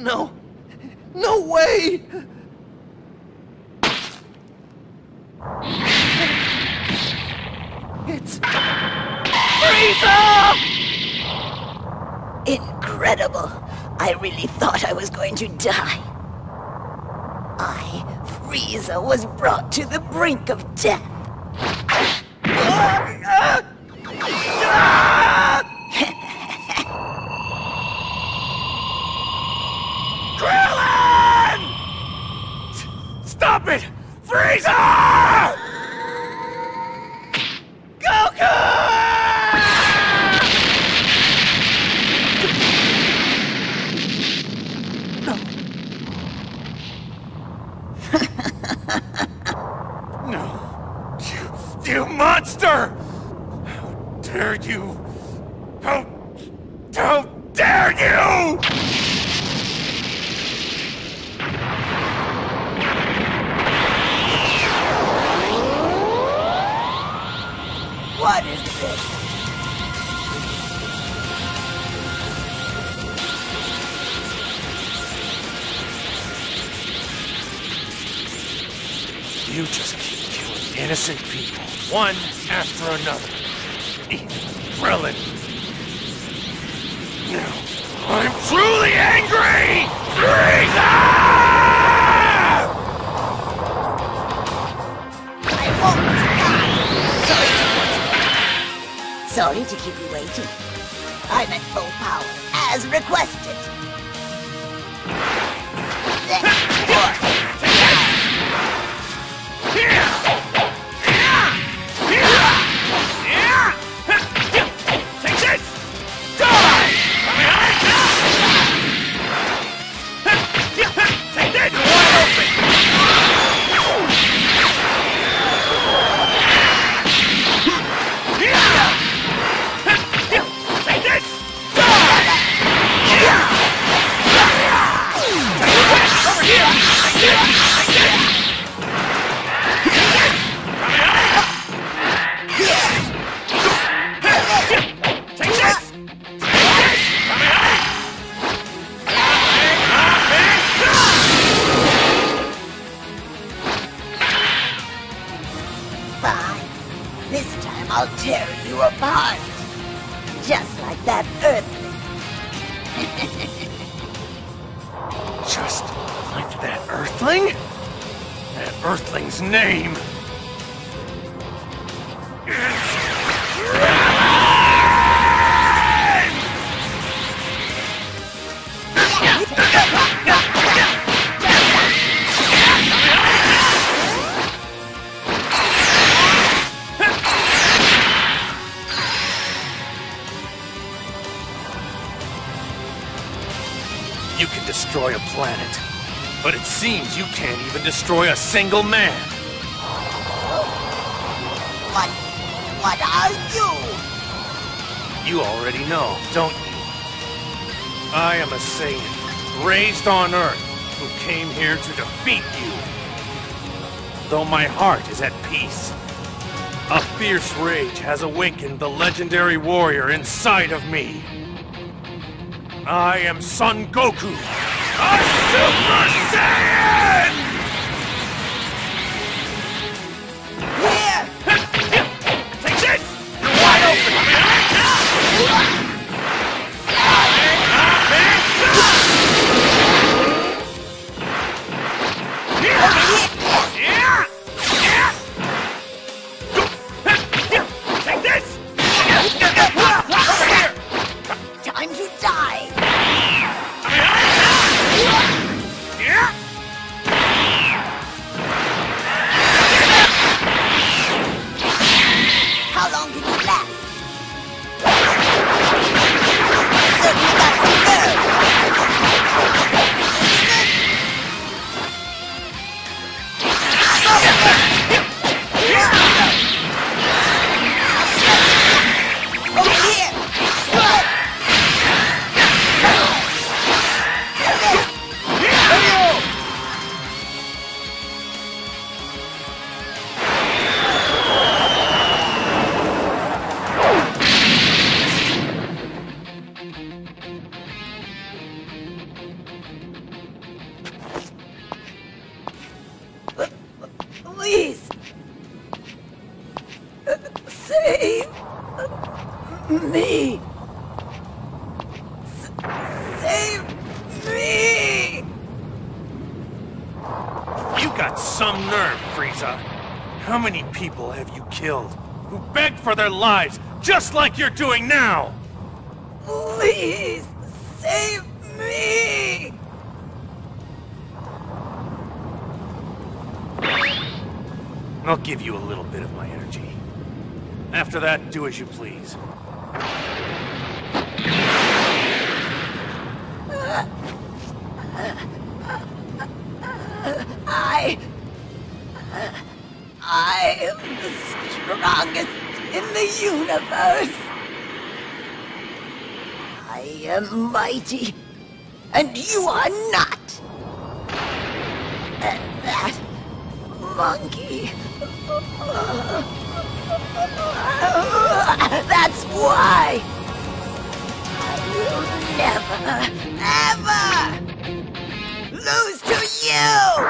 No. No way! It's... Frieza! Incredible. I really thought I was going to die. I, Frieza, was brought to the brink of death. Ah, ah! You, you monster! How dare you! How, how dare you! What is this? You just innocent people, one after another. Even Krillin. Now, I'm truly angry! Frieza! I won't die. Sorry to keep you waiting. I'm at full power, as requested. I'll tear you apart. Just like that Earthling. Just like that Earthling? That Earthling's name destroy a planet, but it seems you can't even destroy a single man. What? What are you? You already know, don't you? I am a Saiyan, raised on Earth, who came here to defeat you. Though my heart is at peace, a fierce rage has awakened the legendary warrior inside of me. I am Son Goku, Super Saiyan! Here! Take this! You're wide open! Take this! Time to die! Save me! Save me! You got some nerve, Frieza. How many people have you killed who begged for their lives just like you're doing now? Please, save me! I'll give you a little bit of my energy. After that, do as you please. I... I am the strongest in the universe. I am mighty, and you are not. And that monkey... That's why I will never, ever lose to you!